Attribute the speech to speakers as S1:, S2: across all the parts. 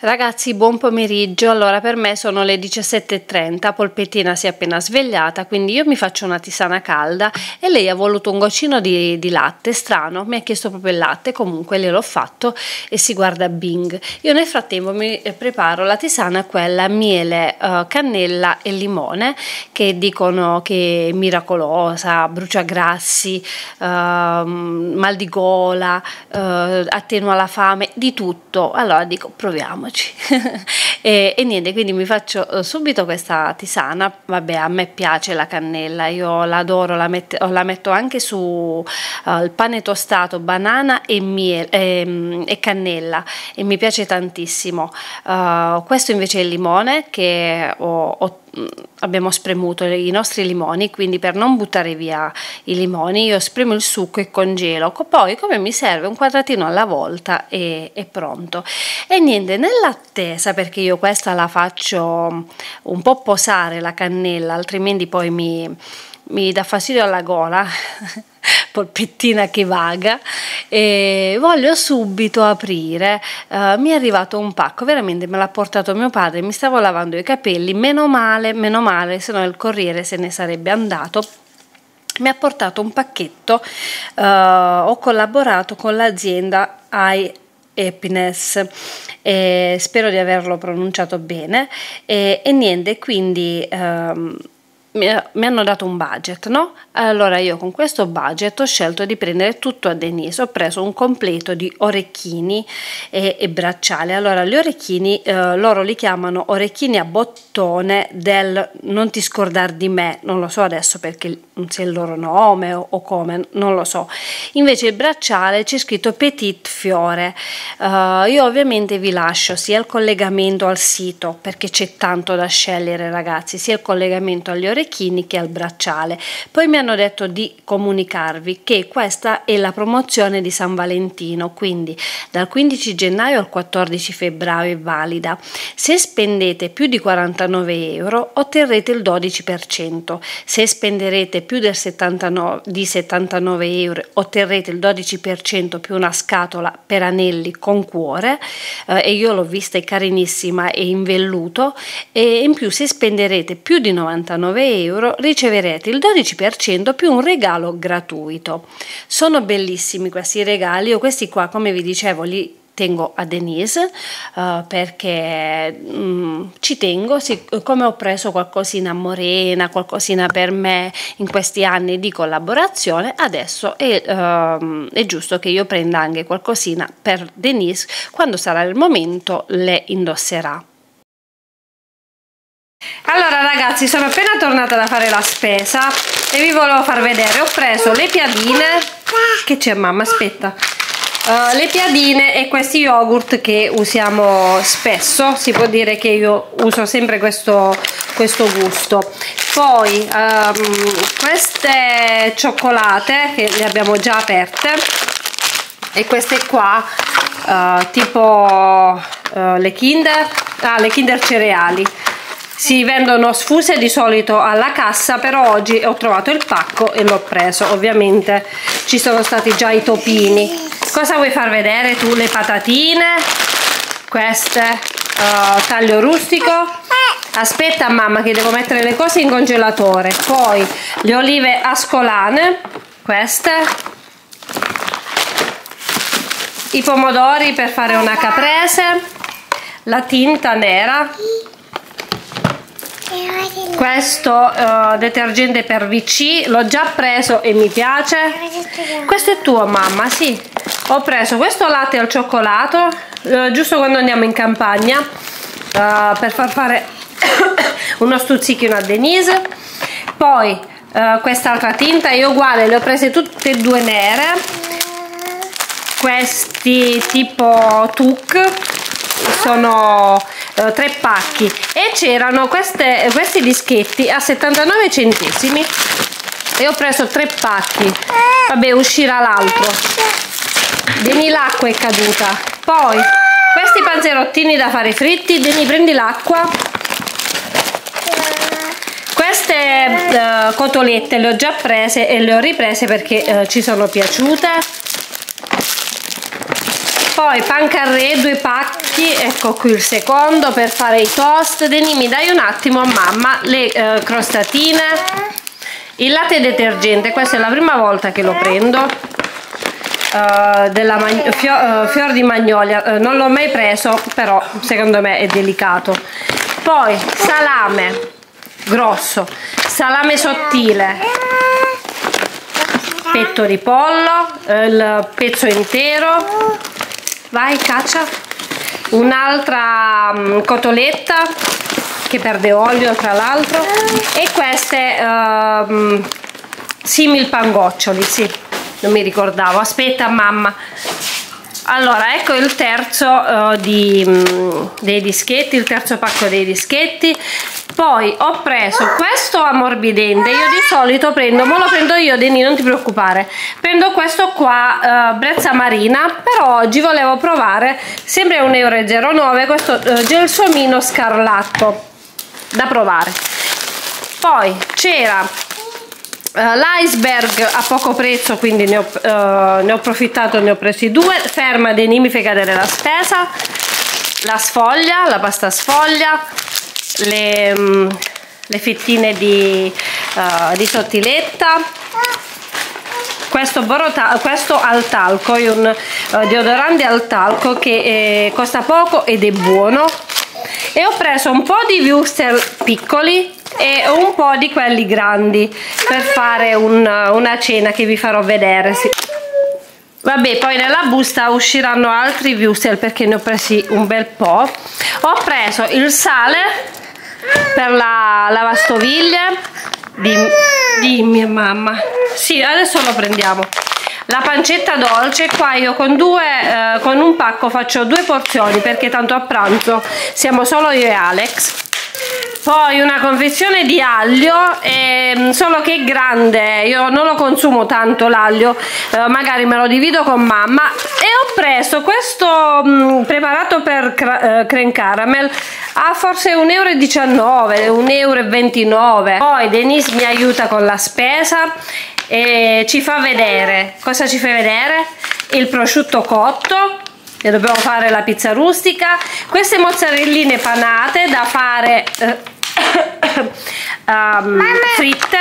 S1: Ragazzi, buon pomeriggio. Allora, per me sono le 17.30, Polpettina si è appena svegliata, quindi io mi faccio una tisana calda e lei ha voluto un goccino di, di latte, strano, mi ha chiesto proprio il latte, comunque gliel'ho fatto e si guarda Bing. Io nel frattempo mi preparo la tisana, quella miele, uh, cannella e limone, che dicono che è miracolosa, brucia grassi, uh, mal di gola, uh, attenua la fame, di tutto. Allora dico, proviamoci amici e, e, niente quindi mi faccio eh, subito questa tisana. Vabbè a me piace la cannella io l'adoro la, met la metto anche su uh, il pane tostato banana e, miele, e, e cannella e mi piace tantissimo. Uh, questo invece è il limone che ho, ho abbiamo spremuto i nostri limoni, quindi per non buttare via i limoni io spremo il succo e congelo, poi come mi serve? Un quadratino alla volta e è pronto. E niente, nell'attesa, perché io questa la faccio un po' posare la cannella, altrimenti poi mi, mi dà fastidio alla gola, polpettina che vaga e voglio subito aprire. Uh, mi è arrivato un pacco veramente me l'ha portato mio padre mi stavo lavando i capelli meno male meno male se no il corriere se ne sarebbe andato. Mi ha portato un pacchetto uh, ho collaborato con l'azienda I Happiness eh, spero di averlo pronunciato bene e, e niente quindi um, mi, hanno dato un budget, no? Allora io con questo budget ho scelto di prendere tutto a Denise, ho preso un completo di orecchini e, e bracciali. Allora gli orecchini eh, loro li chiamano orecchini a bottone del non ti scordar di me, non lo so adesso perché se è il loro nome o, o come, non lo so. Invece il bracciale c'è scritto Petit Fiore. Uh, io ovviamente vi lascio sia il collegamento al sito perché c'è tanto da scegliere ragazzi, sia il collegamento agli orecchini orecchini che al bracciale. Poi mi hanno detto di comunicarvi che questa è la promozione di San Valentino, quindi dal 15 gennaio al 14 febbraio è valida. Se spendete più di 49 euro otterrete il 12%, se spenderete più del 79, di 79 euro otterrete il 12% più una scatola per anelli con cuore eh, e io l'ho vista è carinissima e in velluto e in più se spenderete più di 99 euro euro riceverete il 12% più un regalo gratuito. Sono bellissimi questi regali, io questi qua come vi dicevo li tengo a Denise uh, perché um, ci tengo, siccome ho preso qualcosina morena, qualcosina per me in questi anni di collaborazione, adesso è, uh, è giusto che io prenda anche qualcosina per Denise, quando sarà il momento le indosserà. Allora ragazzi sono appena tornata da fare la spesa e vi volevo far vedere. Ho preso le piadine. Che c'è mamma? Aspetta. Uh, le piadine e questi yogurt che usiamo spesso. Si può dire che io uso sempre questo, questo gusto. Poi um, queste cioccolate che le abbiamo già aperte e queste qua uh, tipo uh, le kinder ah, le kinder cereali si vendono sfuse di solito alla cassa però oggi ho trovato il pacco e l'ho preso ovviamente. Ci sono stati già i topini. Cosa vuoi far vedere tu? Le patatine? Queste? Uh, taglio rustico? Aspetta mamma che devo mettere le cose in congelatore. Poi le olive ascolane queste. I pomodori per fare una caprese. La tinta nera questo uh, detergente per VC l'ho già preso e mi piace. Questo è tuo mamma sì. Ho preso questo latte al cioccolato uh, giusto quando andiamo in campagna uh, per far fare uno stuzzichino a Denise. Poi quest'altra tinta io uguale le ho prese tutte e due nere. Questi tipo tuc sono uh, tre pacchi. E c'erano questi dischetti a 79 centesimi. E ho preso tre pacchi. Vabbè uscirà l'altro. Deni l'acqua è caduta. Poi questi panzerottini da fare fritti Deni prendi l'acqua. Queste uh, cotolette le ho già prese e le ho riprese perché uh, ci sono piaciute poi pan carré due pacchi ecco qui il secondo per fare i toast. Deni mi dai un attimo mamma le eh, crostatine. Il latte detergente questa è la prima volta che lo prendo. Uh, della fio uh, fior di magnolia. Uh, non l'ho mai preso però secondo me è delicato. Poi salame grosso. Salame sottile. Petto di pollo il pezzo intero vai caccia. Un'altra um, cotoletta che perde olio tra l'altro. E queste uh, simil pangoccioli sì. Non mi ricordavo. Aspetta mamma. Allora ecco il terzo uh, di, um, dei dischetti il terzo pacco dei dischetti poi ho preso questo ammorbidente io di solito prendo ma lo prendo io Deni non ti preoccupare. Prendo questo qua uh, brezza marina però oggi volevo provare sempre 1,09 euro questo uh, gelsomino scarlatto da provare. Poi c'era uh, l'iceberg a poco prezzo quindi ne ho, uh, ne ho approfittato ne ho presi due. Ferma dei mi fai cadere la spesa la sfoglia la pasta sfoglia le, um, le fettine di, uh, di sottiletta. Questo, borota, questo al talco è un uh, deodorante al talco che eh, costa poco ed è buono. E ho preso un po' di wuster piccoli e un po' di quelli grandi per fare un, una cena che vi farò vedere. Sì. vabbè poi nella busta usciranno altri wuster perché ne ho presi un bel po' ho preso il sale per la lavastoviglie di, di mamma. Sì adesso lo prendiamo. La pancetta dolce qua io con due eh, con un pacco faccio due porzioni perché tanto a pranzo siamo solo io e Alex poi una confezione di aglio ehm, solo che è grande io non lo consumo tanto l'aglio eh, magari me lo divido con mamma. E ho preso questo mh, preparato per eh, creme caramel a forse 1,19 euro 1,29 euro poi Denise mi aiuta con la spesa e ci fa vedere. Cosa ci fa vedere? Il prosciutto cotto e dobbiamo fare la pizza rustica. Queste mozzarelline panate da fare eh, um, fritte.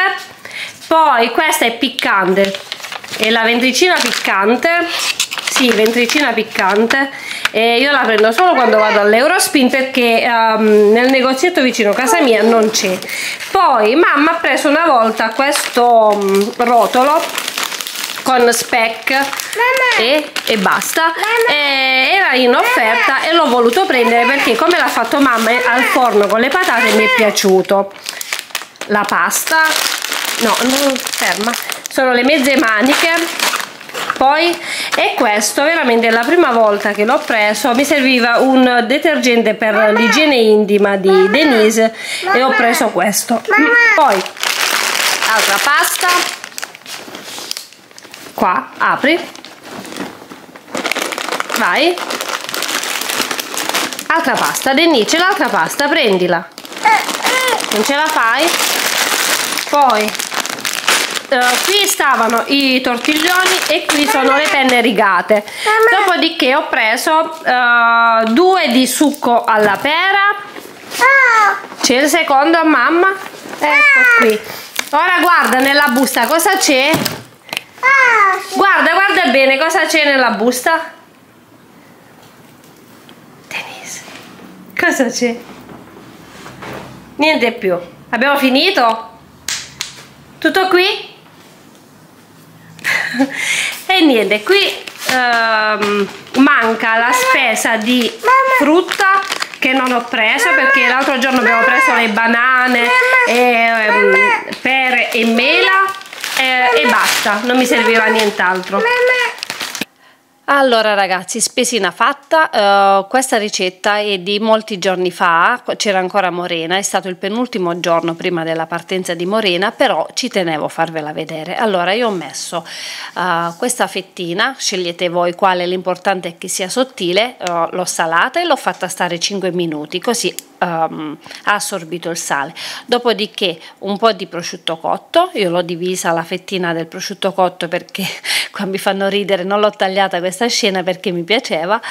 S1: Poi questa è piccante. E la ventricina piccante. Sì, ventricina piccante. E io la prendo solo quando vado all'Eurospin perché um, nel negozietto vicino a casa mia non c'è. Poi mamma ha preso una volta questo um, rotolo con speck e, e, basta. E era in offerta e l'ho voluto prendere perché come l'ha fatto mamma al forno con le patate mi è piaciuto. La pasta no, non ferma. Sono le mezze maniche. Poi e questo veramente è la prima volta che l'ho preso mi serviva un detergente per l'igiene intima di Mamma. Denise Mamma. e ho preso questo. Mamma. poi altra pasta qua apri. Vai. Altra pasta Denise l'altra pasta prendila. Non ce la fai? Poi uh, qui stavano i tortiglioni e qui sono le penne rigate. Dopodiché ho preso uh, due di succo alla pera. C'è il secondo a mamma? Ecco qui. Ora guarda nella busta cosa c'è guarda guarda bene cosa c'è nella busta. Denise cosa c'è? Niente più. Abbiamo finito? Tutto qui? E niente qui ehm, manca la spesa di frutta che non ho preso perché l'altro giorno abbiamo preso le banane e, ehm, pere e mela e, e basta non mi serviva nient'altro
S2: allora ragazzi, spesina fatta, uh, questa ricetta è di molti giorni fa, c'era ancora Morena, è stato il penultimo giorno prima della partenza di Morena, però ci tenevo a farvela vedere. Allora io ho messo uh, questa fettina, scegliete voi quale, l'importante è che sia sottile, uh, l'ho salata e l'ho fatta stare 5 minuti, così
S1: um, ha assorbito il sale. Dopodiché un po' di prosciutto cotto, io l'ho divisa la fettina del prosciutto cotto perché qua mi fanno ridere, non l'ho tagliata questa scena perché mi piaceva.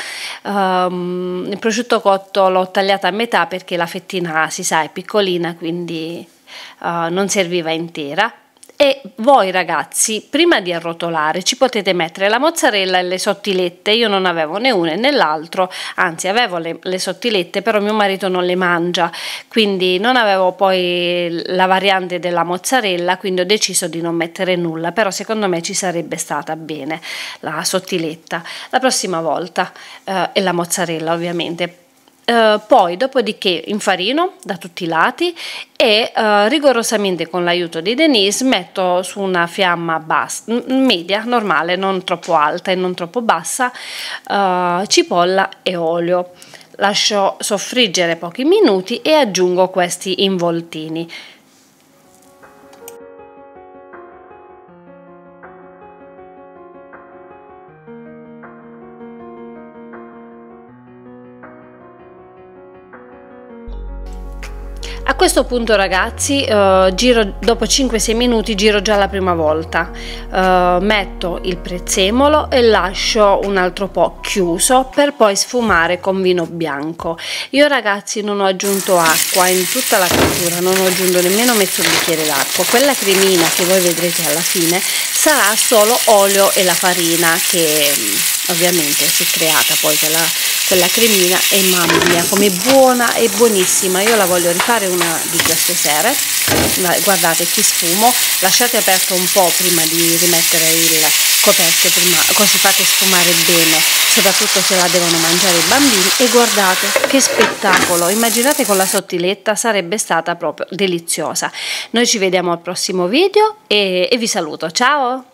S1: Um, il prosciutto cotto l'ho tagliata a metà perché la fettina si sa è piccolina, quindi uh, non serviva intera e voi ragazzi prima di arrotolare ci potete mettere la mozzarella e le sottilette. Io non avevo né una né l'altro. Anzi avevo le, le, sottilette però mio marito non le mangia. Quindi non avevo poi la variante della mozzarella quindi ho deciso di non mettere nulla. Però secondo me ci sarebbe stata bene la sottiletta. La prossima volta eh, e la mozzarella ovviamente Uh, poi dopodiché infarino da tutti i lati e uh, rigorosamente con l'aiuto di Denise metto su una fiamma bassa, media, normale, non troppo alta e non troppo bassa, uh, cipolla e olio. Lascio soffriggere pochi minuti e aggiungo questi involtini. Questo punto ragazzi, uh, giro, dopo 5-6 minuti giro già la prima volta, uh, metto il prezzemolo e lascio un altro po' chiuso per poi sfumare con vino bianco. Io ragazzi non ho aggiunto acqua in tutta la cottura, non ho aggiunto nemmeno mezzo bicchiere d'acqua, quella cremina che voi vedrete alla fine sarà solo olio e la farina che ovviamente si è creata poi quella quella cremina e mamma mia come buona e buonissima. Io la voglio rifare una di queste sere. Guardate che sfumo? Lasciate aperto un po' prima di rimettere il coperchio prima, così fate sfumare bene soprattutto se la devono mangiare i bambini. E guardate che spettacolo! Immaginate con la sottiletta sarebbe stata proprio deliziosa. Noi ci vediamo al prossimo video e, e vi saluto. Ciao